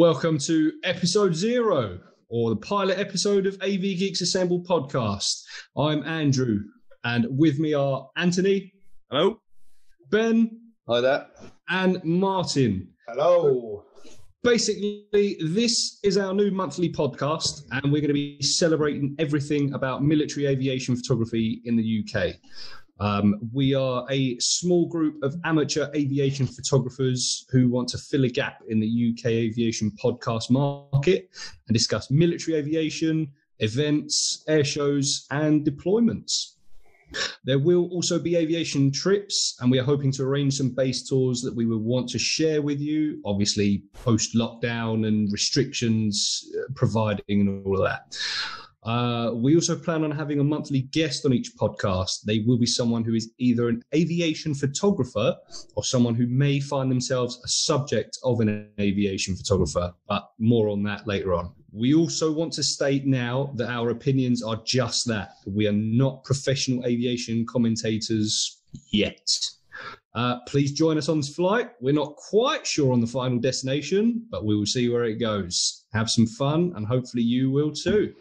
Welcome to episode zero, or the pilot episode of AV Geeks Assemble podcast. I'm Andrew, and with me are Anthony. Hello. Ben. Hi there. And Martin. Hello. Basically, this is our new monthly podcast, and we're going to be celebrating everything about military aviation photography in the UK. Um, we are a small group of amateur aviation photographers who want to fill a gap in the UK aviation podcast market and discuss military aviation, events, air shows, and deployments. There will also be aviation trips, and we are hoping to arrange some base tours that we will want to share with you, obviously post lockdown and restrictions uh, providing and all of that. Uh, we also plan on having a monthly guest on each podcast. They will be someone who is either an aviation photographer or someone who may find themselves a subject of an aviation photographer, but more on that later on. We also want to state now that our opinions are just that. We are not professional aviation commentators yet. Uh, please join us on this flight. We're not quite sure on the final destination, but we will see where it goes. Have some fun, and hopefully, you will too.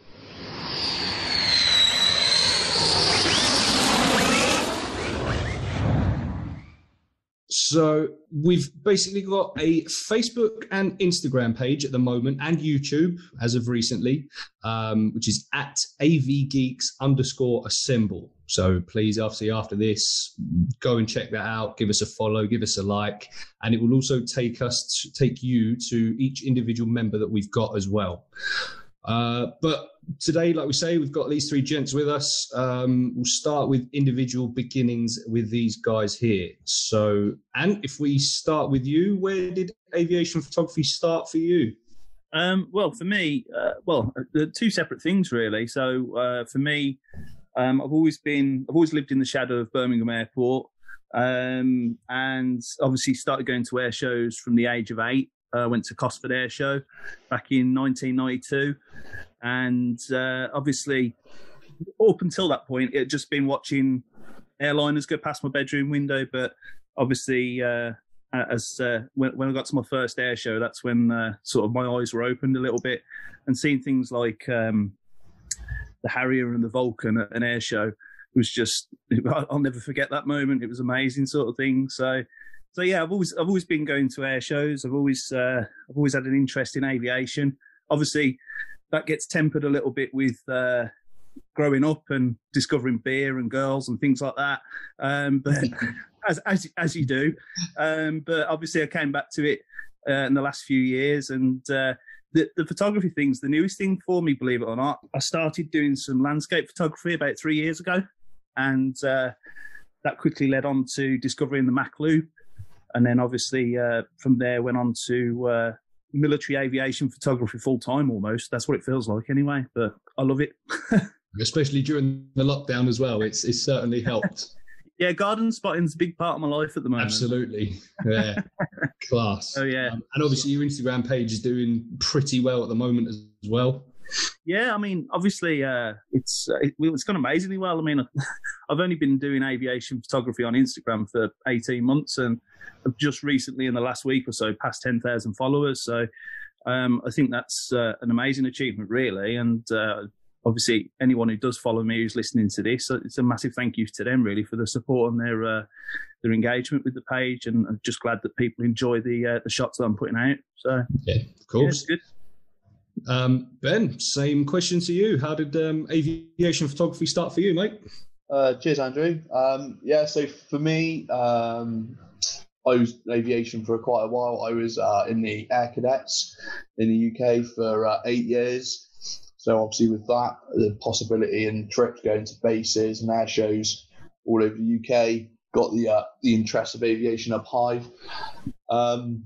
So we've basically got a Facebook and Instagram page at the moment, and YouTube as of recently, um, which is at avgeeks underscore assemble. So please, obviously, after this, go and check that out. Give us a follow, give us a like, and it will also take us to, take you to each individual member that we've got as well. Uh, but today, like we say, we've got these three gents with us. Um, we'll start with individual beginnings with these guys here. So, and if we start with you, where did aviation photography start for you? Um, well, for me, uh, well, two separate things really. So, uh, for me, um, I've always been, I've always lived in the shadow of Birmingham Airport, um, and obviously started going to air shows from the age of eight. I uh, went to Cosford Air Show back in 1992, and uh, obviously, up until that point, it had just been watching airliners go past my bedroom window. But obviously, uh, as uh, when, when, I got to my first air show, that's when uh, sort of my eyes were opened a little bit, and seeing things like um, the Harrier and the Vulcan at an air show was just I'll never forget that moment. It was amazing, sort of thing. So so yeah, I've always I've always been going to air shows. I've always uh, I've always had an interest in aviation. Obviously, that gets tempered a little bit with uh, growing up and discovering beer and girls and things like that. Um, but as as as you do, um, but obviously I came back to it uh, in the last few years and. Uh, the, the photography thing's the newest thing for me, believe it or not. I started doing some landscape photography about three years ago, and uh, that quickly led on to discovering the Mac Loop and then obviously uh, from there went on to uh, military aviation photography full time almost. That's what it feels like anyway. But I love it. Especially during the lockdown as well. It's it's certainly helped. yeah, garden spotting's a big part of my life at the moment. Absolutely. Yeah. Class. Oh yeah. Um, and obviously your Instagram page is doing pretty well at the moment as well. Yeah, I mean, obviously, uh, it's uh, it, it's gone amazingly well. I mean, I've only been doing aviation photography on Instagram for 18 months, and I've just recently, in the last week or so, passed 10,000 followers. So um, I think that's uh, an amazing achievement, really. And uh, obviously, anyone who does follow me who's listening to this, it's a massive thank you to them, really, for the support and their uh, their engagement with the page. And I'm just glad that people enjoy the uh, the shots that I'm putting out. So yeah, of course, yeah, good. Um, ben, same question to you. How did um, aviation photography start for you, mate? Uh, cheers, Andrew. Um, yeah, so for me, um, I was aviation for quite a while. I was uh, in the Air Cadets in the UK for uh, eight years. So obviously, with that, the possibility and trips going to bases and air shows all over the UK got the uh, the interest of aviation up high. Um,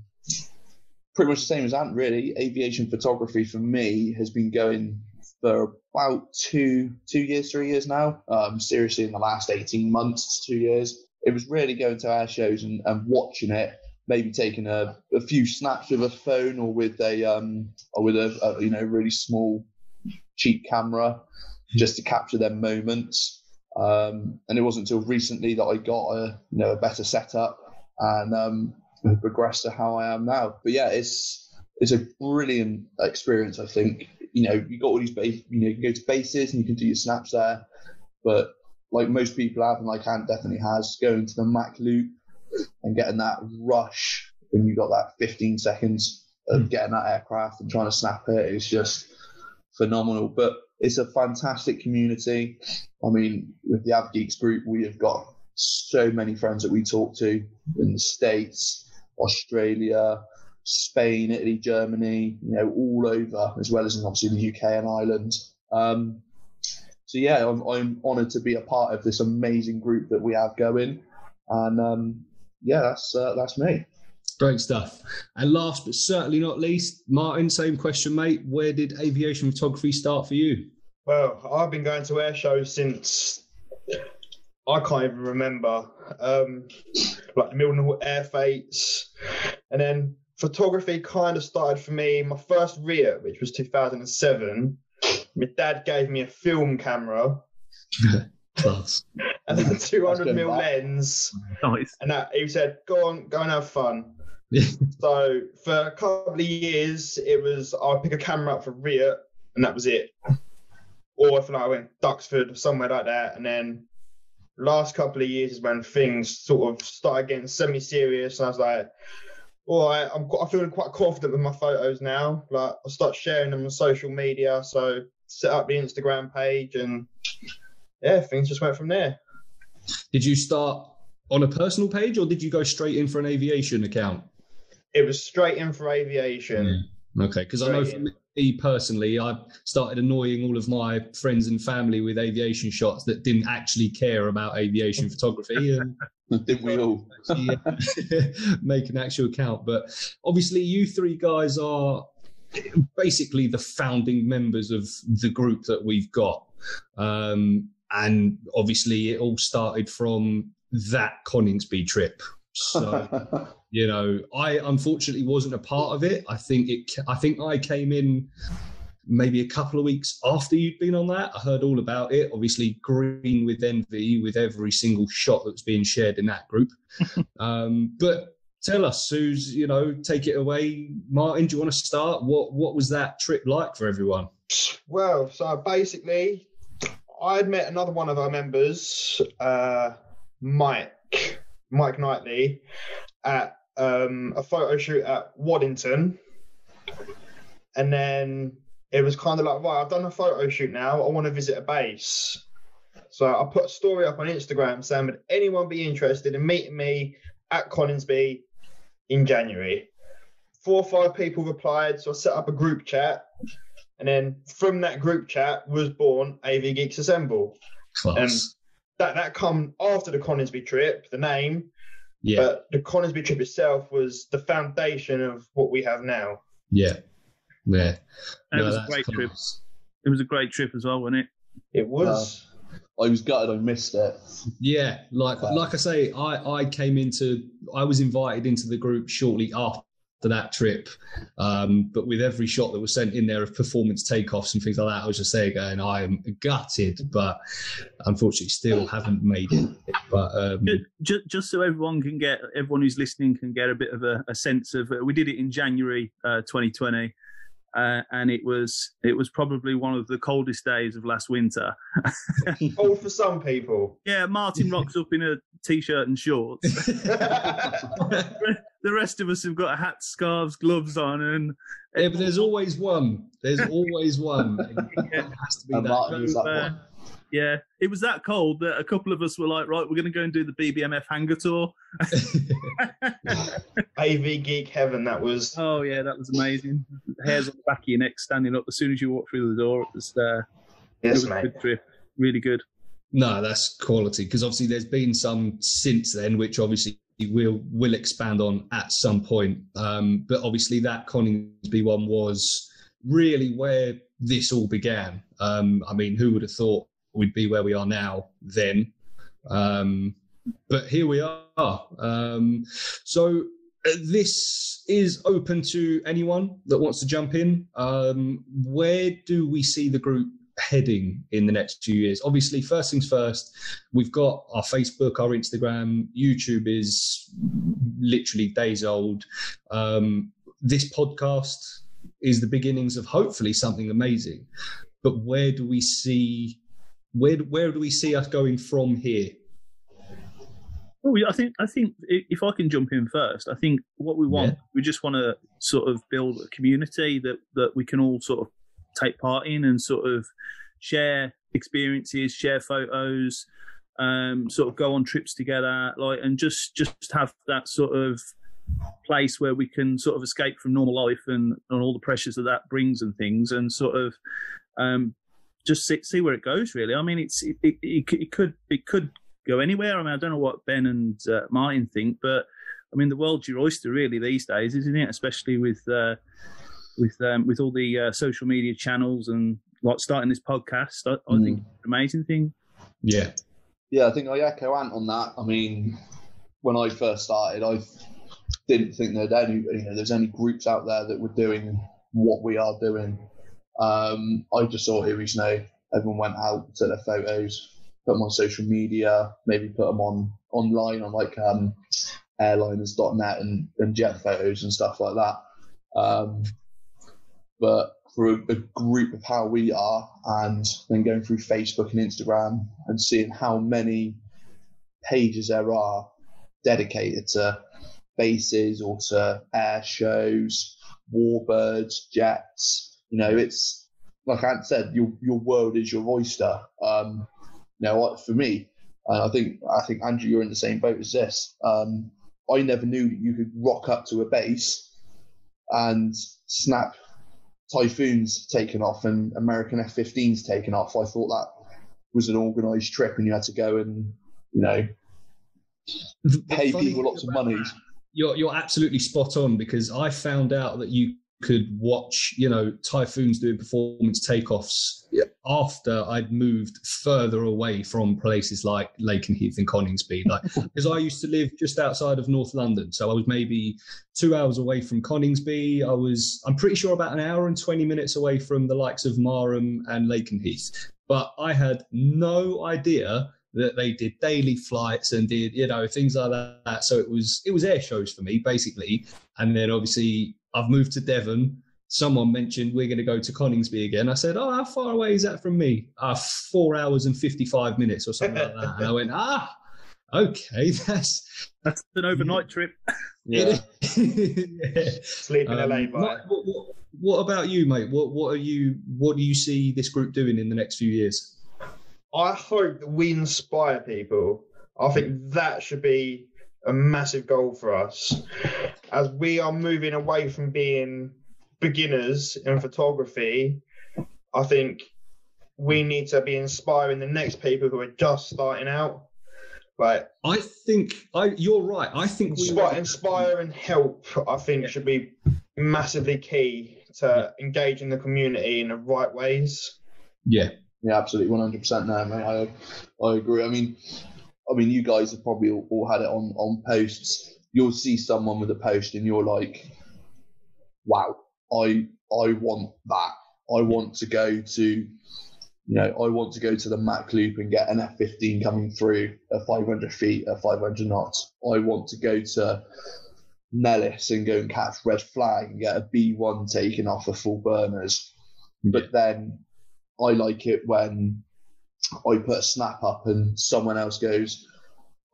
pretty much the same as Ant, really. Aviation photography for me has been going for about two two years, three years now. Um, seriously, in the last eighteen months, two years. It was really going to air shows and, and watching it, maybe taking a, a few snaps with a phone or with a um or with a, a you know really small cheap camera just to capture their moments. Um, and it wasn't until recently that I got a you know a better setup and um, progressed to how I am now. But yeah, it's it's a brilliant experience. I think you know you got all these base, you know you can go to bases and you can do your snaps there, but like most people have and like Ant definitely has, going to the Mac loop and getting that rush when you got that 15 seconds of Mm. getting that aircraft and trying to snap it is just phenomenal. But it's a fantastic community. I mean, with the Av Geeks group, we have got so many friends that we talk to in the States, Australia, Spain, Italy, Germany, you know, all over, as well as in obviously the UK and Ireland. Um, so yeah, I'm, I'm honoured to be a part of this amazing group that we have going, and um, yeah, that's uh, that's me. Great stuff. And last but certainly not least, Martin, same question, mate. Where did aviation photography start for you? Well, I've been going to air shows since I can't even remember. Um, like the Mildenhall Air Fetes. And then photography kind of started for me. My first RIAT, which was 2007, my dad gave me a film camera Class. and a 200 mil that. lens. Nice. And that, he said, go on, go and have fun. So for a couple of years, it was I'd pick a camera up for RIAT, and that was it. Or if like, I went Duxford or somewhere like that, and then last couple of years is when things sort of started getting semi-serious, and I was like, all right, I'm I'm feeling quite confident with my photos now. Like I start sharing them on social media, so set up the Instagram page, and yeah, things just went from there. Did you start on a personal page or did you go straight in for an aviation account? It was straight in for aviation. Okay, because I know for me personally, I started annoying all of my friends and family with aviation shots that didn't actually care about aviation photography and Didn't we all? actually, uh, make an actual account. But obviously, you three guys are basically the founding members of the group that we've got. Um, and obviously, it all started from that Coningsby trip. So you know i unfortunately wasn't a part of it. I think it i think i came in maybe a couple of weeks after you'd been on that. I heard all about it. Obviously green with envy with every single shot that's being shared in that group. Um, but tell us who's you know take it away. Martin do you want to start? What what was that trip like for everyone? Well, so basically, I had met another one of our members, uh, Mike, Mike Keightley, at um, a photo shoot at Waddington. And then it was kind of like, right, I've done a photo shoot now. I want to visit a base. So I put a story up on Instagram saying, would anyone be interested in meeting me at Coningsby in January? Four or five people replied, so I set up a group chat. And then from that group chat was born AV Geeks Assemble. class That that come after the Coningsby trip, the name, yeah but the Coningsby trip itself was the foundation of what we have now. yeah yeah And it was a that's great trip. It was a great trip as well, wasn't it? It was. Uh, I was gutted I missed it. Yeah, like Wow. like I say, I I came into I was invited into the group shortly after that trip, um, but with every shot that was sent in there of performance takeoffs and things like that, I was just saying, going, I am gutted, but unfortunately, still haven't made it. But um, Just, just so everyone can get, everyone who's listening can get a bit of a, a sense of. Uh, we did it in January uh, 2020, uh, and it was it was probably one of the coldest days of last winter. Cold for some people. Yeah, Martin rocks up in a t-shirt and shorts. the rest of us have got hats, scarves, gloves on, and yeah, but there's always one. There's always one. It has to be And that. Martin uh, yeah, it was that cold that a couple of us were like, right, we're going to go and do the BBMF hangar tour. AV Geek Heaven, that was. Oh yeah, that was amazing. Hairs on the back of your neck standing up as soon as you walk through the door. It was, uh, it Yes, was a mate. good trip, really good. No, that's quality because obviously there's been some since then, which obviously we'll will expand on at some point. Um, but obviously that Coningsby one was really where this all began. Um, I mean, who would have thought we'd be where we are now then? Um, but here we are. Um, so this is open to anyone that wants to jump in. Um, where do we see the group heading in the next few years? Obviously, first things first, we've got our Facebook, our Instagram, YouTube is literally days old. Um, this podcast is the beginnings of hopefully something amazing. But where do we see where where do we see us going from here? Well, I think I think if I can jump in first, I think what we want, Yeah. we just want to sort of build a community that that we can all sort of take part in and sort of share experiences, share photos, um, sort of go on trips together, like, and just just have that sort of place where we can sort of escape from normal life and, and all the pressures that that brings and things, and sort of um, just see, see where it goes. Really, I mean, it's it, it, it, could it could go anywhere. I mean, I don't know what Ben and uh, Martin think, but I mean, the world's your oyster really these days, isn't it? Especially with uh, with um, with all the uh, social media channels and like starting this podcast. I, I think it's an amazing thing. Yeah. Yeah, I think I echo Ant on that. I mean, when I first started, I didn't think there'd any, you know, there's any groups out there that were doing what we are doing. Um, I just saw here recently, everyone went out, took their photos, put them on social media, maybe put them on online on like um, airliners.net and, and jet photos and stuff like that. Um, but for a, a group of how we are, and then going through Facebook and Instagram and seeing how many pages there are dedicated to bases or to air shows, warbirds, jets. You know, it's like Ant said, your your world is your oyster. Um, you know, for me, and I think I think Andrew, you're in the same boat as this. Um, I never knew that you could rock up to a base and snap typhoons taken off and American F-15s taken off. I thought that was an organised trip, and you had to go and you know The pay people lots of money. that, You're you're absolutely spot on because I found out that you could watch, you know, typhoons doing performance takeoffs after I'd moved further away from places like Lakenheath and Coningsby. Like because I used to live just outside of North London, so I was maybe two hours away from Coningsby. I was I'm pretty sure about an hour and twenty minutes away from the likes of Marham and Lakenheath. But I had no idea that they did daily flights and did you know things like that. So it was it was air shows for me basically, and then obviously I've moved to Devon. Someone mentioned we're going to go to Coningsby again. I said, "Oh, how far away is that from me? Uh, four hours and fifty-five minutes or something like that." And I went, "Ah, okay, that's That's an overnight trip. Yeah. yeah. Sleep in Um, LA, by. Mike, what, what, what about you, mate? What what are you? What do you see this group doing in the next few years? I hope that we inspire people. I think that should be a massive goal for us as we are moving away from being beginners in photography. I think we need to be inspiring the next people who are just starting out. Like I think I. You're right. I think we inspire, inspire and help. I think should be massively key to engaging the community in the right ways. Yeah, Yeah, absolutely, one hundred percent. No, mate, I I agree. I mean, I mean, you guys have probably all, all had it on on posts. You'll see someone with a post, and you're like, "Wow, I I want that. I want to go to, you know, I want to go to the Mac Loop and get an F15 coming through at 500 feet at 500 knots. I want to go to." Nellis and go and catch red flag and get a B1 taken off of full burners. But then I like it when I put a snap up and someone else goes,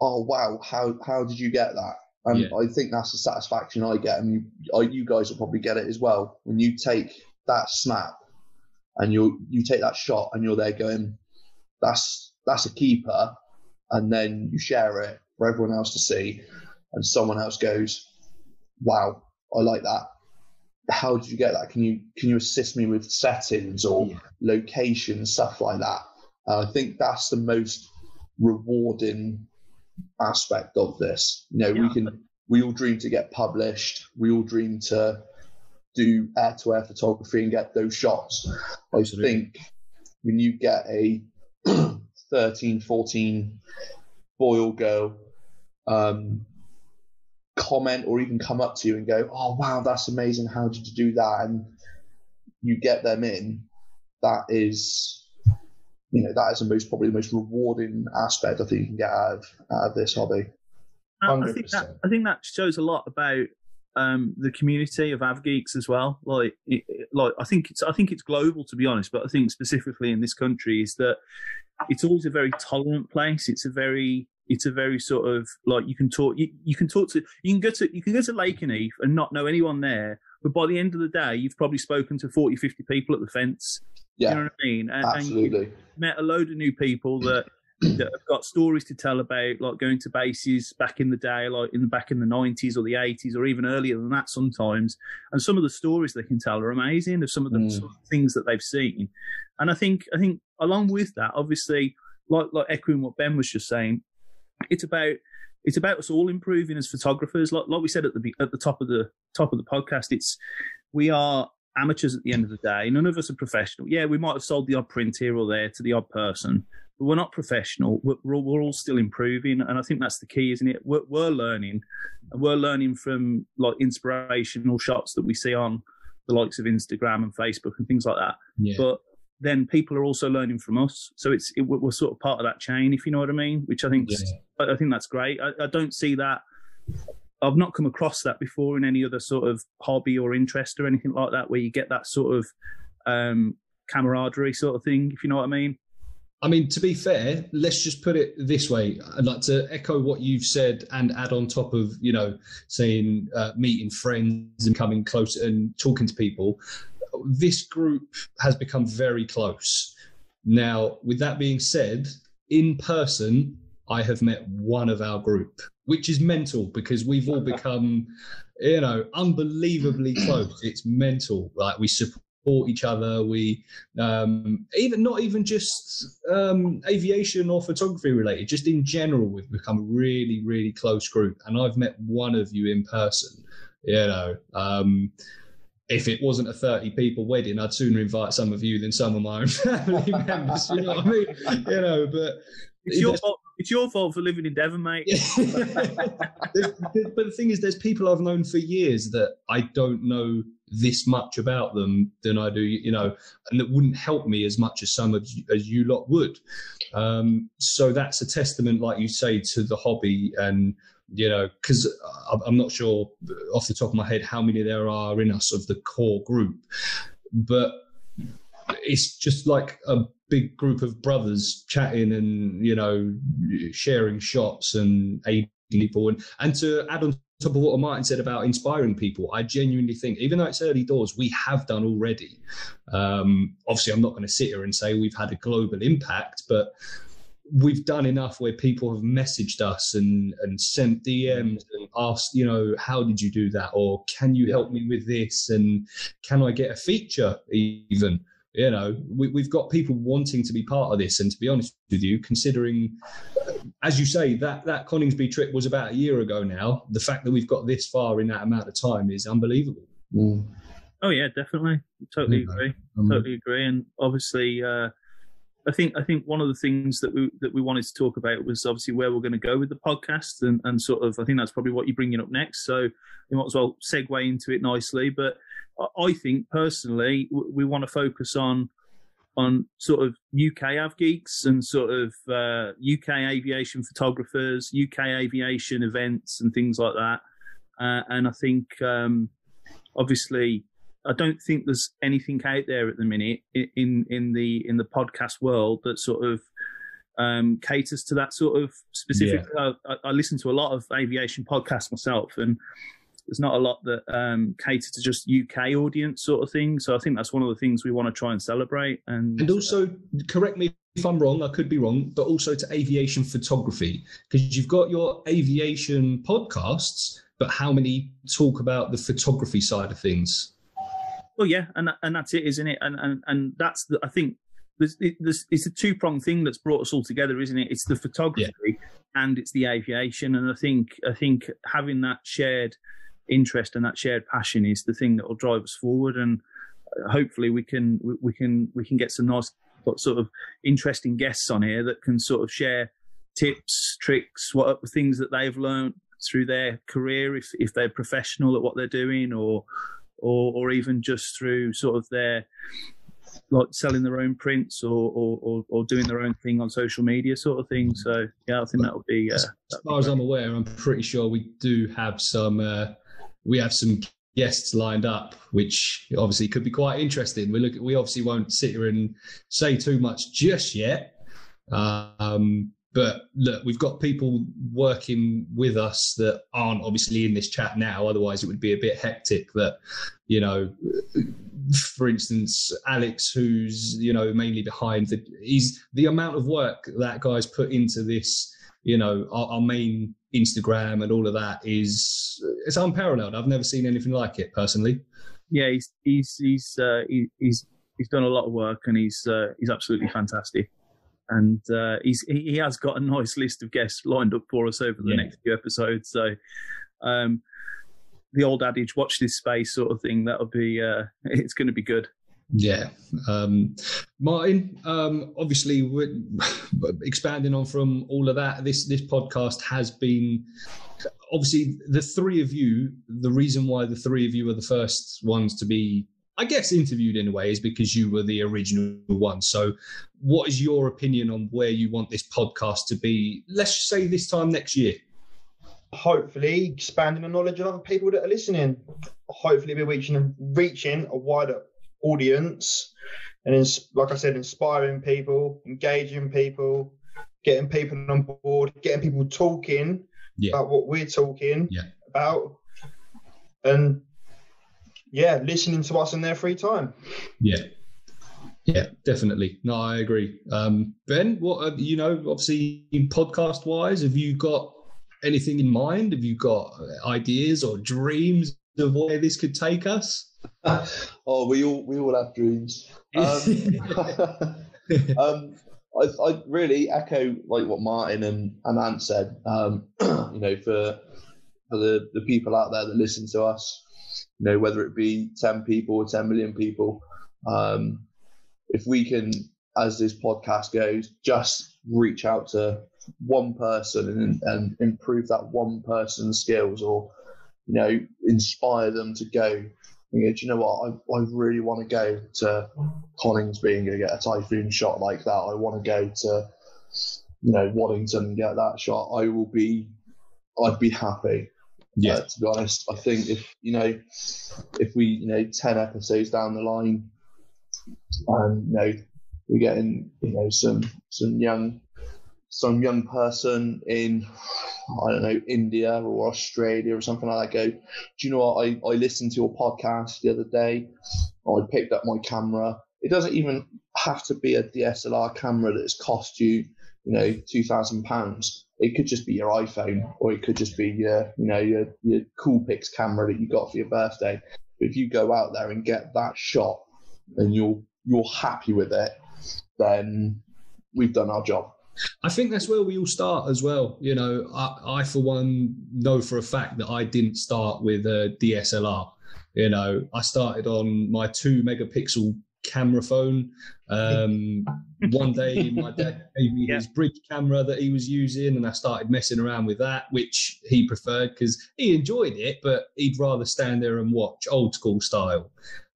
"Oh wow, how how did you get that?" And Yeah. I think that's the satisfaction I get, and you I, you guys will probably get it as well when you take that snap and you you take that shot and you're there going, "That's that's a keeper," and then you share it for everyone else to see, and someone else goes, "Wow, I like that." How did you get that? Can you can you assist me with settings or Yeah. location, stuff like that. Uh, I think that's the most rewarding aspect of this. You know, Yeah. we can we all dream to get published. We all dream to do air to air photography and get those shots. I think when you get a 13, 14 boy or girl um, comment or even come up to you and go, "Oh wow, that's amazing! How did you do that?" and you get them in, that is, you know, that is the most probably the most rewarding aspect I think you can get out of out of this hobby. I- I think that I think that shows a lot about um, the community of av geeks as well. Like, it, like I think it's I think it's global to be honest, but I think specifically in this country is that it's always a very tolerant place. It's a very it's a very sort of like you can talk you, you can talk to you can go to you can go to Lakenheath and not know anyone there, but by the end of the day, you've probably spoken to 40, 50 people at the fence. Yeah, you know what I mean? And, absolutely. And met a load of new people that that have got stories to tell about, like going to bases back in the day, like in the back in the nineties or the eighties, or even earlier than that sometimes. And some of the stories they can tell are amazing of some of the Mm. sort of things that they've seen. And I think I think along with that, obviously, like like echoing what Ben was just saying, it's about it's about us all improving as photographers. Like like we said at the at the top of the top of the podcast, it's we are amateurs at the end of the day. None of us are professional. Yeah, we might have sold the odd print here or there to the odd person, but we're not professional. We're, we're, all, we're all still improving, and I think that's the key, isn't it? We're, we're learning, and we're learning from like inspirational shots that we see on the likes of Instagram and Facebook and things like that. Yeah. But then people are also learning from us, so it's it, we're we're sort of part of that chain, if you know what I mean. Which I think Yeah. I I think that's great. I, I don't see that. I've not come across that before in any other sort of hobby or interest or anything like that, where you get that sort of um, camaraderie sort of thing, if you know what I mean. I mean, to be fair, let's just put it this way. I'd like to echo what you've said and add on top of, you know, saying uh, meeting friends and coming close and talking to people. This group has become very close. Now, with that being said, in person, I have met one of our group, which is mental because we've all become, you know, unbelievably close. It's mental. Like we support each other. We um, even not even just um, aviation or photography related, just in general, we've become a really, really close group. And I've met one of you in person. You know, um, if it wasn't a 30 people wedding, I'd sooner invite some of you than some of my own family members. You know what I mean? You know, but It's your fault. It's your fault for living in Devon, mate. But the thing is, there's people I've known for years that I don't know this much about them than I do, you know, and that wouldn't help me as much as some of you, as you lot would. Um, so that's a testament, like you say, to the hobby and. You know, because I'm not sure off the top of my head how many there are in us of the core group, but it's just like a big group of brothers chatting and you know sharing shots and aiding people and and to add on top of what Martin said about inspiring people, I genuinely think even though it's early doors, we have done already. Um, obviously, I'm not going to sit here and say we've had a global impact, but we've done enough where people have messaged us and and sent DMs and asked, you know, how did you do that, or can you help me with this, and can I get a feature even? You know, we, we've got people wanting to be part of this, and to be honest with you, considering, uh, as you say, that that Coningsby trip was about a year ago now. The fact that we've got this far in that amount of time is unbelievable. Mm. Oh yeah, definitely. Totally Yeah. agree. Um, Totally agree. And obviously, uh, I think I think one of the things that we that we wanted to talk about was obviously where we're going to go with the podcast, and, and sort of I think that's probably what you're bringing up next. So you might as well segue into it nicely. But I- think personally, we want to focus on on sort of UK av geeks and sort of uh, UK aviation photographers, UK aviation events, and things like that. Uh, and I think um, obviously I don't think there's anything out there at the minute in in the in the podcast world that sort of um, caters to that sort of specific. I, I- I listen to a lot of aviation podcasts myself, and there's not a lot that um, cater to just UK audience sort of thing. So I think that's one of the things we want to try and celebrate. And, And also, correct me if I'm wrong, I could be wrong, but also to aviation photography, because you've got your aviation podcasts, but how many talk about the photography side of things? Well, yeah, and and that's it, isn't it? And and and that's the I think there's, it- there's it's a two pronged thing that's brought us all together, isn't it? It's the photography and it's the aviation, and I think I think having that shared interest and that shared passion is the thing that will drive us forward, and uh, hopefully we can we- can we can get some nice sort of interesting guests on here that can sort of share tips, tricks, what things that they've learned through their career, if if they're professional at what they're doing, or or or even just through sort of their like selling their own prints or or, or, or doing their own thing on social media sort of thing. So yeah, I think that would be. Uh, As far as I'm aware, I'm pretty sure we do have some uh, we have some guests lined up, which obviously could be quite interesting. We look, we obviously won't sit here and say too much just yet. Um, but look, we've got people working with us that aren't obviously in this chat now. Otherwise, it would be a bit hectic. That you know, for instance, Alex, who's you know mainly behind the, he's the amount of work that guy's put into this. You know, our, our main Instagram and all of that is it's unparalleled. I've never seen anything like it personally. Yeah, he's he's he's uh, he, he's he's done a lot of work and he's uh, he's absolutely fantastic and uh, he's he has got a nice list of guests lined up for us over the yeah. next few episodes. So, um, the old adage, "Watch this space," sort of thing. That'll be uh, it's going to be good. Yeah, um, Martin. Um, obviously, we're expanding on from all of that. This this podcast has been obviously the three of you. The reason why the three of you are the first ones to be I guess interviewed in a way is because you were the original one. So, what is your opinion on where you want this podcast to be? Let's say this time next year. Hopefully, expanding the knowledge of other people that are listening. Hopefully, we're reaching reaching a wider audience, and like I said, inspiring people, engaging people, getting people on board, getting people talking yeah. about what we're talking yeah. about, and yeah, listening to us in their free time. Yeah. Yeah, definitely. No, I agree. Um, ben, what you know, obviously, podcast wise, have you got anything in mind? Have you got ideas or dreams of where this could take us? oh, we all we all have dreams. Um, um, I, I, really echo like what Martin and, and Ant said. Um, you know, for for the, the people out there that listen to us, you know, whether it be 10 people or 10 million people. Um, if we can, as this podcast goes, just reach out to one person and, and improve that one person's skills or, you know, inspire them to go, you know, do you know what? I, I really want to go to Coningsby and go get a typhoon shot like that. I want to go to, you know, Waddington and get that shot. I will be, I'd be happy. Yeah. Uh, to be honest, I think if you know, if we you know ten episodes down the line, and you know we're getting you know some some young some young person in I don't know India or Australia or something like that go, do you know what? I I listened to your podcast the other day. I picked up my camera. It doesn't even have to be a DSLR camera that's cost you you know two thousand pounds it could just be your iPhone or it could just be your, you know, your, your Coolpix camera that you got for your birthday. But if you go out there and get that shot and you're, you're happy with it, then we've done our job. I think that's where we all start as well. You know, I, I, for one know for a fact that I didn't start with a DSLR. You know, I started on my two megapixel camera phone. Um, one day, my dad gave me yeah. his bridge camera that he was using, and I started messing around with that, which he preferred because he enjoyed it, but he'd rather stand there and watch old school style.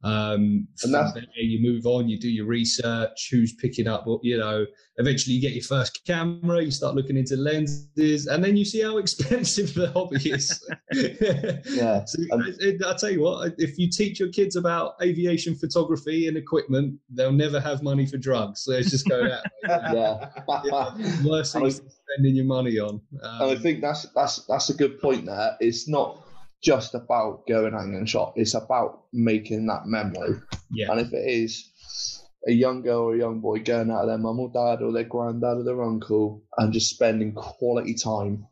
Um, from there, you move on, you do your research, who's picking up what, you know, eventually you get your first camera, you start looking into lenses, and then you see how expensive the hobby is. yeah. so, um, I, I tell you what, if you teach your kids about aviation photography and equipment, they'll never have money for drugs. So let's just go that way. yeah. yeah. Worst thing spending your money on. Um, and I think that's that's that's a good point there. It's not just about going out and shot. It's about making that memory. Yeah. And if it is a young girl or a young boy going out of their mum or dad or their granddad or their uncle and just spending quality time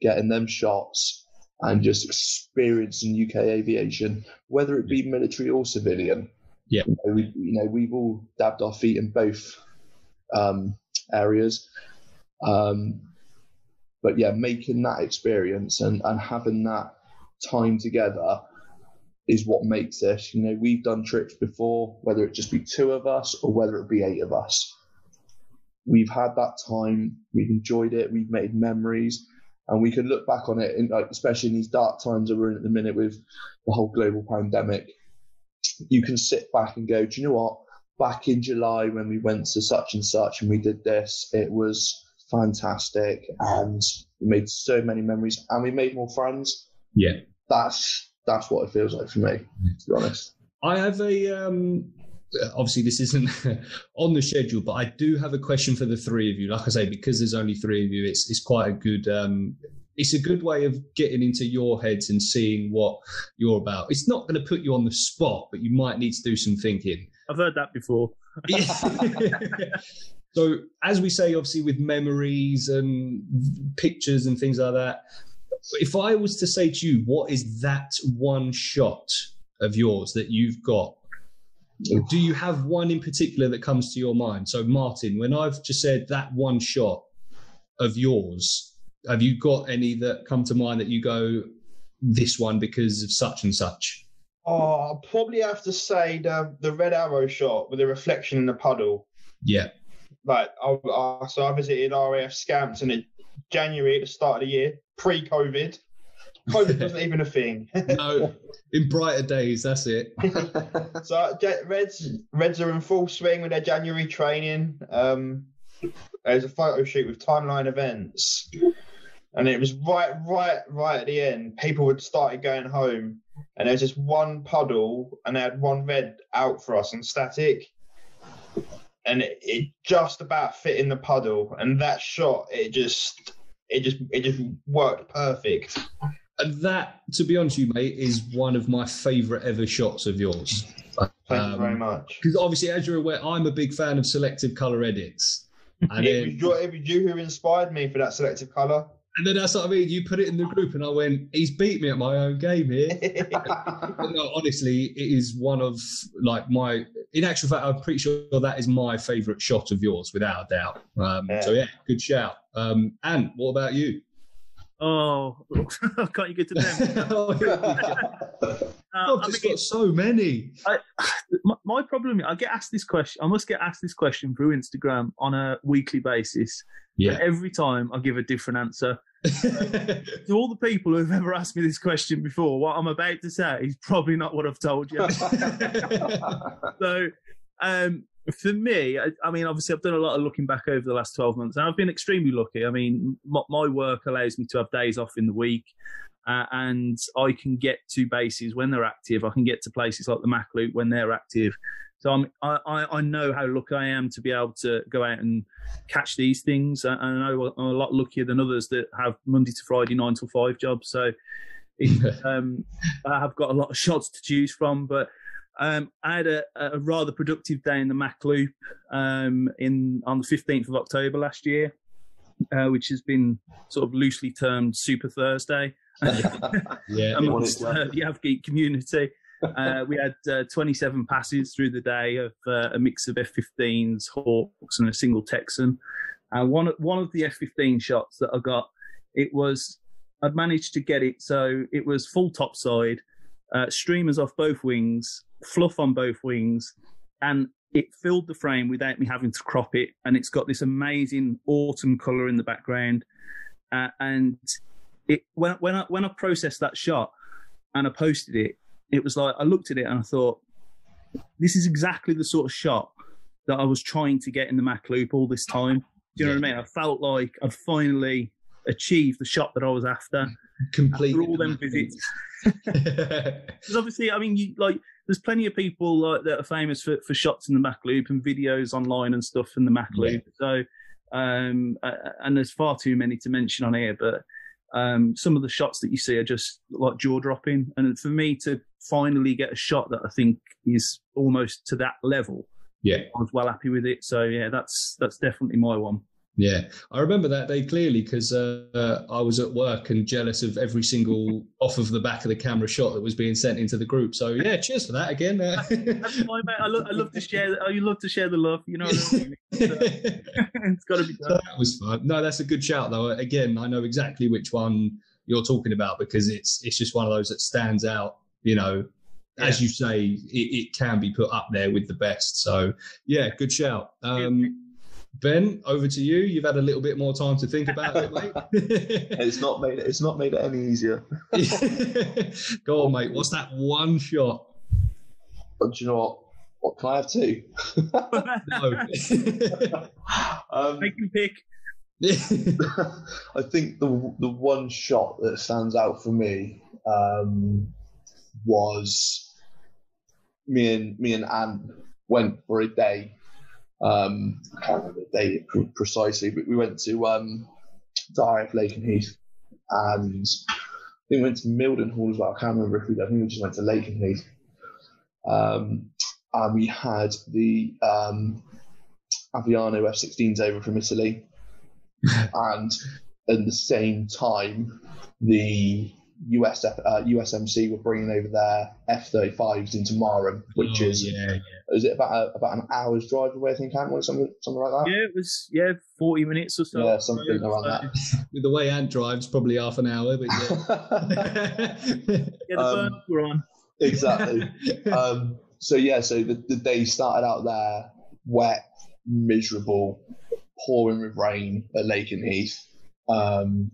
getting them shots and just experiencing UK aviation, whether it be military or civilian. Yeah. You know, we, you know we've all dabbed our feet in both um, areas. Um, but yeah, making that experience and, and having that time together is what makes this. You know, we've done trips before, whether it just be two of us or whether it be eight of us. We've had that time, we've enjoyed it, we've made memories, and we can look back on it, in, like, especially in these dark times that we're in at the minute with the whole global pandemic. You can sit back and go, do you know what? Back in July when we went to such and such and we did this, it was fantastic, and we made so many memories, and we made more friends yeah. That's that's what it feels like for me, to be honest. I have a um, obviously this isn't on the schedule, but I do have a question for the three of you. Like I say, because there's only three of you, it's it's quite a good um, it's a good way of getting into your heads and seeing what you're about. It's not going to put you on the spot, but you might need to do some thinking. I've heard that before. so, as we say, obviously, with memories and pictures and things like that, if I was to say to you, what is that one shot of yours that you've got? Do you have one in particular that comes to your mind? So, Martin, when I've just said that one shot of yours, have you got any that come to mind that you go, this one because of such and such? Oh, I'll probably have to say the the red arrow shot with the reflection in the puddle. Yeah. Like, I, I, so I visited RAF Scampton in January at the start of the year, pre-COVID. COVID wasn't even a thing. no, in brighter days, that's it. so Reds Reds are in full swing with their January training. Um, there's a photo shoot with timeline events, and it was right, right, right at the end. People had started going home, and there was just one puddle, and they had one red out for us and static, and it, it just about fit in the puddle. And that shot, it just, it just, it just worked perfect. And that, to be honest, with you mate, is one of my favourite ever shots of yours. Thank um, you very much. Because obviously, as you're aware, I'm a big fan of selective colour edits. And it, then, was your, it was you who inspired me for that selective colour. And then that's what I mean. You put it in the group, and I went, "He's beat me at my own game here." no, honestly, it is one of like my. In actual fact, I'm pretty sure that is my favourite shot of yours, without a doubt. Um, yeah. So yeah, good shout. Um, and what about you? Oh, can't you get to them? oh, uh, I've just got so many. I, my, my, problem, I get asked this question. I must get asked this question through Instagram on a weekly basis. Yeah. Every time I give a different answer. to all the people who have ever asked me this question before, what I'm about to say is probably not what I've told you. so, um, for me, I, I, mean, obviously, I've done a lot of looking back over the last 12 months, and I've been extremely lucky. I mean, my, my work allows me to have days off in the week, uh, and I can get to bases when they're active. I can get to places like the Mac Loop when they're active. So I'm, I, I know how lucky I am to be able to go out and catch these things. And I know I'm a lot luckier than others that have Monday to Friday, nine to five jobs. So um, I have got a lot of shots to choose from, but um, I had a, a, rather productive day in the Mac Loop um, in on the 15th of October last year, uh, which has been sort of loosely termed Super Thursday yeah, amongst uh, the AvGeek community. Uh, we had uh, 27 passes through the day of uh, a mix of F-15s, Hawks, and a single Texan. And one one of the F-15 shots that I got, it was I'd managed to get it so it was full topside, uh, streamers off both wings, fluff on both wings, and it filled the frame without me having to crop it. And it's got this amazing autumn color in the background. Uh, and it when when I when I processed that shot and I posted it, it was like I looked at it and I thought, this is exactly the sort of shot that I was trying to get in the Mac Loop all this time. Do you know what I mean? I felt like I'd finally achieved the shot that I was after. Complete all them visits. Because obviously, I mean, you like there's plenty of people like that are famous for, for shots in the Mac Loop and videos online and stuff in the Mac Loop. Yeah. So, um, and there's far too many to mention on here, but um, some of the shots that you see are just like jaw dropping. And for me to finally get a shot that I think is almost to that level, yeah, I was well happy with it. So yeah, that's that's definitely my one. Yeah, I remember that day clearly because uh, I was at work and jealous of every single off of the back of the camera shot that was being sent into the group. So yeah, cheers for that again. That's fine, mate. I, lo- I love to share. I love to share the love. You know, I mean? so, it's got to be done. That was fun. No, that's a good shout though. Again, I know exactly which one you're talking about because it's it's just one of those that stands out. You know, yeah. as you say, it, it, can be put up there with the best. So yeah, good shout. Um, Ben, over to you. You've had a little bit more time to think about it, mate. it's not made it. It's not made it any easier. Go on, mate. What's that one shot? But do you know what? What can I have two? no. um, Make him pick. I think the the one shot that stands out for me um, was me and me and Anne went for a day. Um, I can't remember the date precisely, but we went to um, Dive Lakenheath, and I think we went to Mildenhall as well. I can't remember if we. I think we just went to Lakenheath. Um, and we had the um, Aviano F16s over from Italy, and at the same time, the US uh, USMC were bringing over their F35s into Marham, which Oh, is yeah, yeah. is it about a, about an hour's drive away? I think, Ant, was something something like that. Yeah, it was yeah, forty minutes or so. Yeah, something So, around uh, that. With the way Ant drives, probably half an hour, but yeah. Yeah, the Um, burns were on. exactly. um, so yeah, so the, the day started out there, wet, miserable, pouring with rain at Lakenheath, um,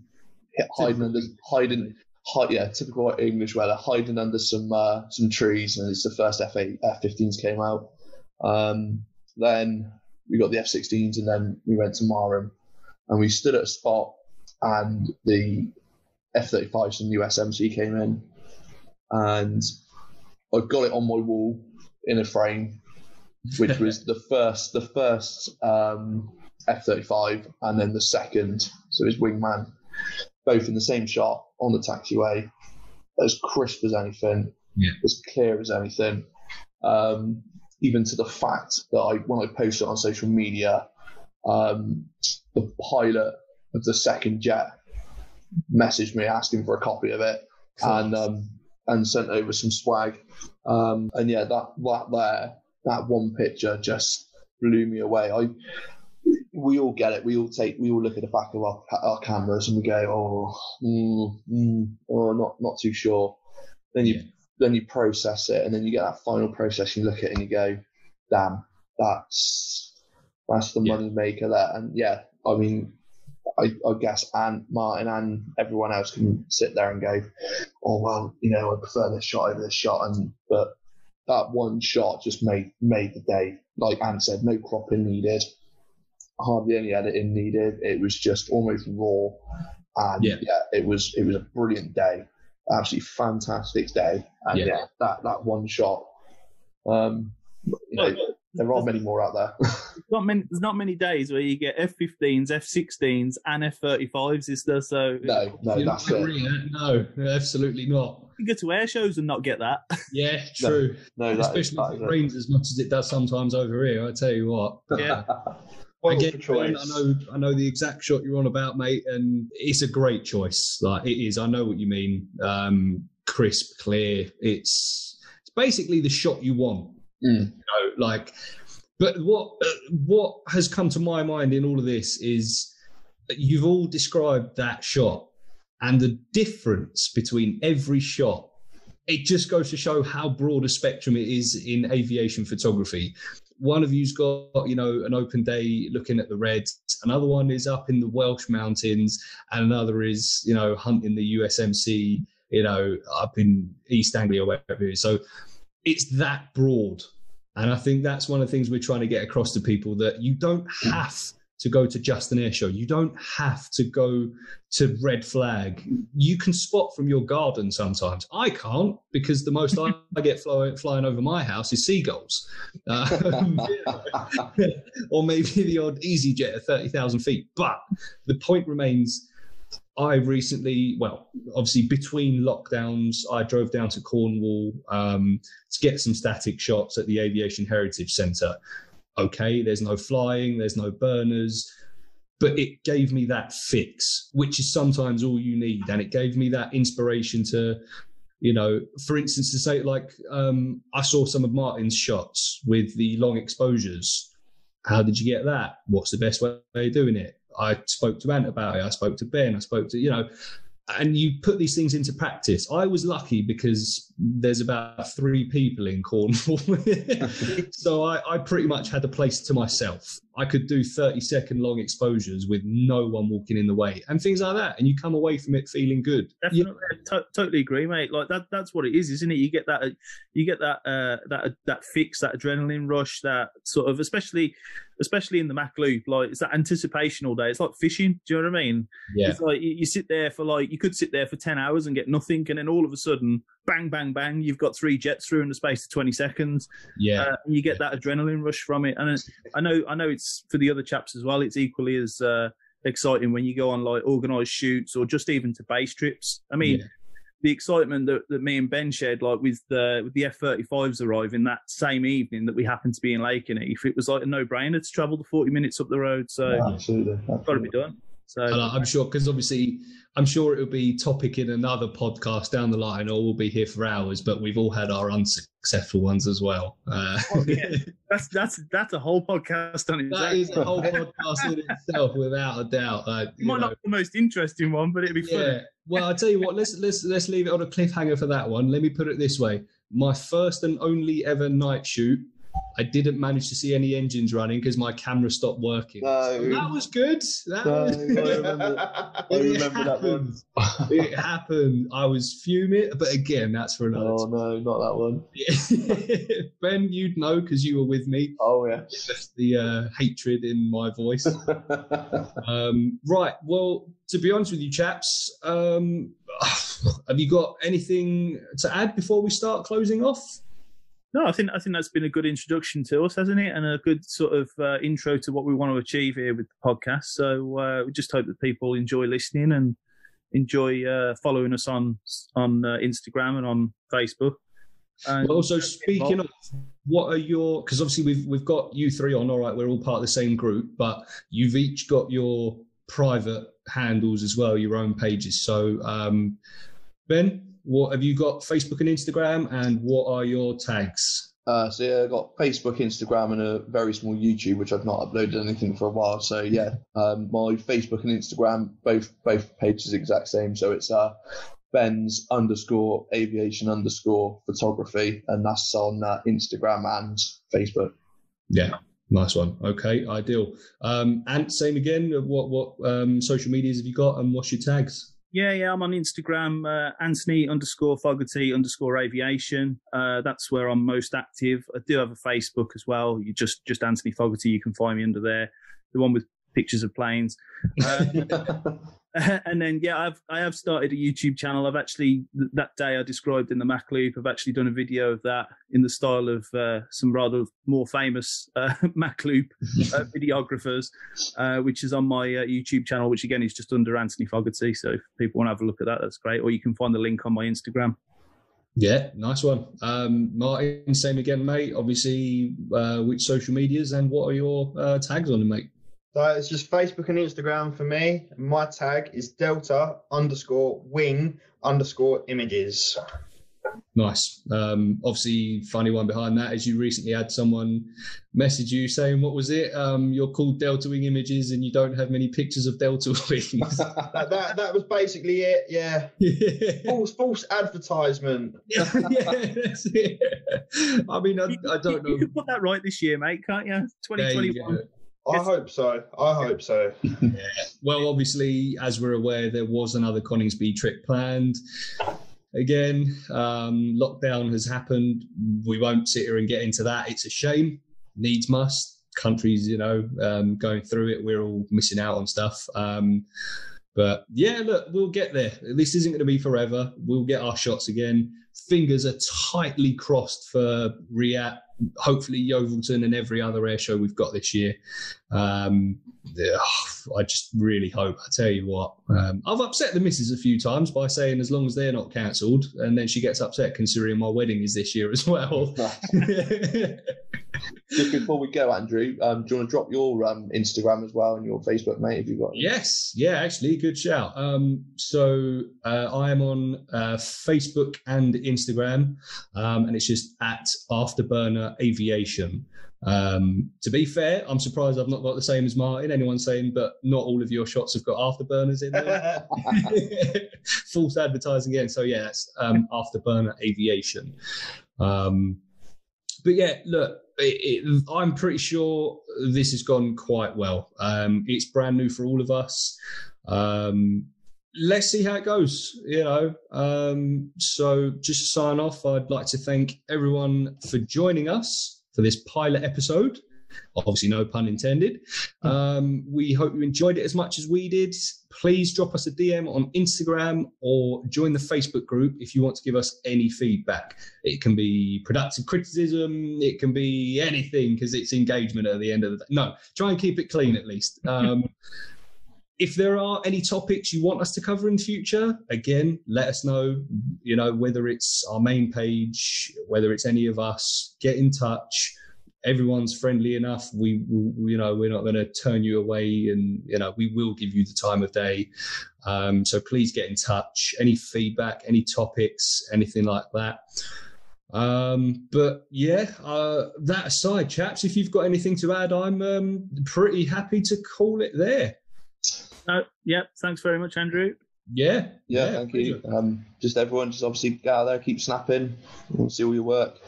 hiding under hiding, hi, yeah, typical English weather, hiding under some uh, some trees, and it's the first F8 F15s came out. Um, then we got the F16s, and then we went to Marham, and we stood at a spot, and the F35s from USMC came in, and I got it on my wall in a frame, which was the first the first um, F35 and then the second, so his wingman, both in the same shot on the taxiway, as crisp as anything, Yeah. as clear as anything. Um, even to the fact that I when I posted it on social media, um, the pilot of the second jet messaged me asking for a copy of it and um, and sent over some swag. Um, and yeah, that that there, that one picture just blew me away. I we all get it. We all take. We all look at the back of our, our cameras and we go, oh, mm, mm, oh, not not too sure. Then you Yeah. then you process it, and then you get that final process. You look at it and you go, damn, that's that's the Yeah. money maker there. And yeah, I mean, I, I guess and Martin and everyone else can sit there and go, oh well, you know, I prefer this shot over this shot, and but that one shot just made made the day. Like Anne said, no cropping needed, hardly any editing needed. It was just almost raw, and Yeah. yeah, it was it was a brilliant day, absolutely fantastic day, and Yeah. yeah, that that one shot. Um, you know, there are many more out there. Not many, there's not many days where you get F15s, F16s, and F35s. Is there? So no, no, that's not it. No, absolutely not. you go to air shows and not get that. Yeah, true. No, that is, Especially that if is it it. rains as much as it does sometimes over here. I tell you what. Yeah. Again, I know, I know the exact shot you're on about, mate, and it's a great choice. Like it is. I know what you mean. Um, crisp, clear. It's it's basically the shot you want. Mm. You know, like. But what uh, what has come to my mind in all of this is that you've all described that shot and the difference between every shot. It just goes to show how broad a spectrum it is in aviation photography one of you's got you know an open day looking at the reds. Another one is up in the welsh mountains and another is you know hunting the usmc you know up in east anglia or wherever it is. So it's that broad. And i think that's one of the things we're trying to get across to people that you don't hmm. have to go to just an air show you don't have to go to red flag you can spot from your garden sometimes i can't because the most i, I get fly, flying over my house is seagulls um, or maybe the odd easyJet at 30,000 feet. But the point remains I recently, well, obviously between lockdowns, I drove down to Cornwall um, to get some static shots at the Aviation Heritage Centre. Okay, there's no flying, there's no burners, but it gave me that fix, which is sometimes all you need. And it gave me that inspiration to you know, for instance, to say like um, I saw some of Martin's shots with the long exposures. How did you get that? What's the best way of doing it? I spoke to Ant about it. I spoke to Ben. I spoke to you know, and you put these things into practice. I was lucky because there's about three people in Cornwall, so I, I pretty much had the place to myself. I could do 30 second long exposures with no one walking in the way and things like that, and you come away from it feeling good. Definitely, to- totally agree, mate. Like that, that's what it is, isn't it? You get that, you get that, uh, that, that fix, that adrenaline rush, that sort of, especially, especially in the Mach Loop. Like it's that anticipation all day. It's like fishing. Do you know what I mean? yeah, It's like you, you sit there for like you could sit there for ten hours and get nothing, and then all of a sudden, bang, bang, bang. You've got three jets through in the space of 20 seconds. Yeah. Uh, and you get that adrenaline rush from it. And I know, I know it's for the other chaps as well. It's equally as uh, exciting when you go on like organised shoots or just even to base trips. I mean, Yeah. the excitement that, that me and Ben shared, like with the with the F thirty fives arriving that same evening that we happened to be in Lakenheath, it was like a no brainer to travel the forty minutes up the road. So Absolutely. got to be done. So I'm sure, because obviously, I'm sure it'll be topic in another podcast down the line, or we'll be here for hours. But we've all had our unsuccessful ones as well. Uh, Oh, yeah. that's that's that's a whole podcast on its that own. a whole podcast in itself, without a doubt. Uh, It might know, not be the most interesting one, but it'd be fun. yeah. Well, I tell you what, let's let's let's leave it on a cliffhanger for that one. Let me put it this way: my first and only ever night shoot. I didn't manage to see any engines running because my camera stopped working. No. So that was good. That No, was I remember, I It remember that one. happened. it happened. I was fuming, but again, that's for another Oh no, not that one. time. ben, you'd know because you were with me. Oh yeah. The uh, hatred in my voice. Um, right. Well, to be honest with you, chaps, um, have you got anything to add before we start closing off? No, I think I think that's been a good introduction to us, hasn't it? And a good sort of uh, intro to what we want to achieve here with the podcast. So uh, we just hope that people enjoy listening and enjoy uh, following us on on uh, Instagram and on Facebook. And Well, also speaking of, what are your? Because obviously we've we've got you three on. All right, we're all part of the same group, but you've each got your private handles as well, your own pages. So, um, Ben, what have you got? Facebook and Instagram, and what are your tags? Uh, so yeah, I've got Facebook, Instagram, and a very small YouTube, which I've not uploaded anything for a while. So yeah, um, my Facebook and Instagram, both both pages exact same. So it's uh, Ben's underscore aviation underscore photography, and that's on uh, Instagram and Facebook. Yeah, nice one. Okay, ideal. Um, and same again. What what um, social medias have you got, and what's your tags? Yeah, yeah, I'm on Instagram, uh, Anthony underscore Fogarty underscore aviation. Uh, that's where I'm most active. I do have a Facebook as well. You just just Anthony Fogarty. You can find me under there. The one with pictures of planes. Uh, and then yeah, I've I have started a YouTube channel. I've actually that day I described in the Mach Loop. I've actually done a video of that in the style of uh, some rather more famous uh, Mach Loop uh, videographers, uh, which is on my uh, YouTube channel, which again is just under Anthony Fogarty. So if people want to have a look at that, that's great. Or you can find the link on my Instagram. Yeah, nice one. Um, Martin, same again, mate. Obviously, uh, which social medias and what are your uh, tags on them, mate? So it's just Facebook and Instagram for me. My tag is Delta underscore wing underscore images. Nice. Um, obviously, funny one behind that is you recently had someone message you saying, "What was it? Um, you're called Delta Wing Images, and you don't have many pictures of Delta Wings." That, that that was basically it. Yeah, yeah, false false advertisement. yeah, that's it. I mean, I, I don't know. You know. can put that right this year, mate, can't you 2021. I hope so. I hope so. Well, obviously, as we're aware, there was another Coningsby trip planned. Again, um, lockdown has happened. We won't sit here and get into that. It's a shame. Needs must. Countries, you know, um, going through it. We're all missing out on stuff. Um, but yeah, look, we'll get there. This isn't going to be forever. We'll get our shots again. Fingers are tightly crossed for RIAT, hopefully Yeovilton and every other air show we've got this year. Um, I just really hope. I tell you what, um, I've upset the missus a few times by saying as long as they're not cancelled, and then she gets upset considering my wedding is this year as well. Just before we go, Andrew, um, do you want to drop your um, Instagram as well and your Facebook, mate, if you've got? any? Yes, yeah, actually, good shout. Um, so uh, I am on uh, Facebook and Instagram, um, and it's just at Afterburner Aviation. Um, to be fair, I'm surprised I've not got the same as Martin. Anyone saying, but not all of your shots have got afterburners in there. False advertising again. So yeah, that's um, Afterburner Aviation. Um, but yeah, look, it, it, I'm pretty sure this has gone quite well. Um, it's brand new for all of us. Um, let's see how it goes. You know, um, so just to sign off, I'd like to thank everyone for joining us for this pilot episode. Obviously, no pun intended. Um, we hope you enjoyed it as much as we did. Please drop us a DM on Instagram or join the Facebook group if you want to give us any feedback. It can be productive criticism, it can be anything because it's engagement at the end of the day. No, try and keep it clean at least. Um, if there are any topics you want us to cover in future, again, let us know. You know, whether it's our main page, whether it's any of us, get in touch. Everyone's friendly enough. We, we you know, we're not going to turn you away, and you know, we will give you the time of day. Um, so please get in touch. Any feedback, any topics, anything like that. Um, but yeah, uh, that aside, chaps, if you've got anything to add, I'm um, pretty happy to call it there. Uh, yeah, thanks very much, Andrew. Yeah, Yeah, thank you. Um, just everyone, just obviously get out there, keep snapping. We'll see all your work.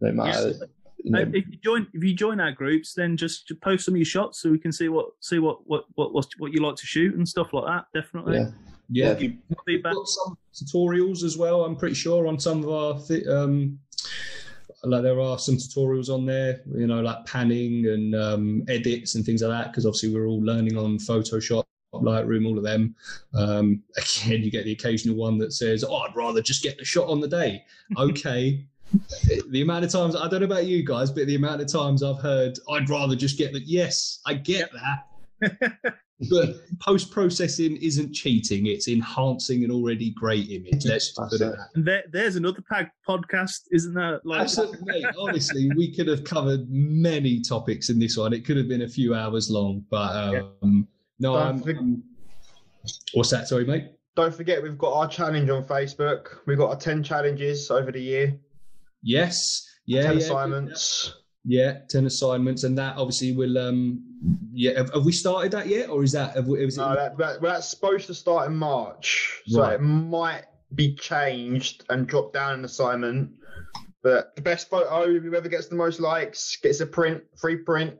No matter. Yes. You know, Uh, if you join, if you join our groups, then just post some of your shots so we can see what see what what what what, what you like to shoot and stuff like that. Definitely. yeah, yeah. if you- We've got some tutorials as well. I'm pretty sure on some of our th- um, like there are some tutorials on there. You know, like panning and um, edits and things like that. Because obviously we're all learning on Photoshop. Lightroom, all of them. Um, again, you get the occasional one that says, "Oh, I'd rather just get the shot on the day." Okay, the amount of times I don't know about you guys, but the amount of times I've heard, "I'd rather just get the." Yes, I get that, but post processing isn't cheating; it's enhancing an already great image. Let's just put it it. that. And there, there's another pag podcast, isn't there? Like, Absolutely, mate. Honestly, we could have covered many topics in this one. It could have been a few hours long, but um, no, Don't I'm, forget- I'm- What's that? Sorry, mate. Don't forget, we've got our challenge on Facebook. We've got our 10 challenges over the year, Yes. Yeah. 10 yeah, assignments. Yeah, ten assignments, and that obviously will. Um, yeah, have, have we started that yet, or is that? Have we, is No, it, that, that, well, that's supposed to start in March. So Right. it might be changed and drop down an assignment. But the best photo, whoever gets the most likes, gets a print, free print,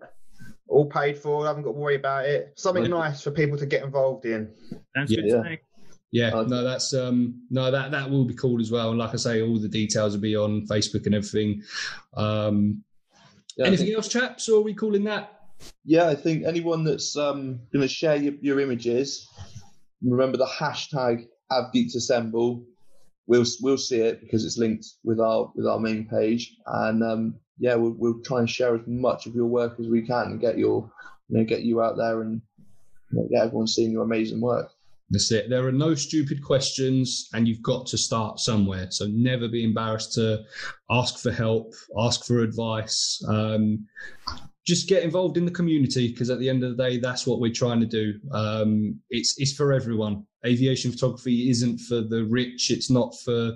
all paid for. I haven't got to worry about it. Something Right. nice for people to get involved in. sounds Yeah. good Yeah. to yeah, no, that's um, no, that that will be cool as well. And like I say, all the details will be on Facebook and everything. Um, yeah, anything think- else, chaps? Or are we calling that? yeah, I think anyone that's um, going to share your, your images, remember the hashtag AvGeeksAssemble. We'll we'll see it because it's linked with our with our main page, and um, yeah, we'll, we'll try and share as much of your work as we can and get your you know get you out there and you know, get everyone seeing your amazing work. That's it. There are no stupid questions, and you've got to start somewhere. So never be embarrassed to ask for help, ask for advice. Um, just get involved in the community because at the end of the day, that's what we're trying to do. Um, it's it's for everyone. Aviation photography isn't for the rich. It's not for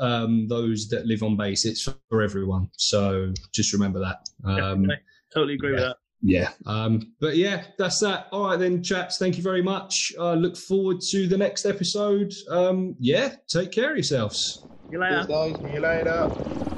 um, those that live on base. It's for everyone. So just remember that. Um, Definitely. Totally agree with yeah. that. yeah. Um, but yeah, that's that. All right then, chaps. Thank you very much. Uh, look forward to the next episode. Um, yeah, take care of yourselves. See you later. See you later.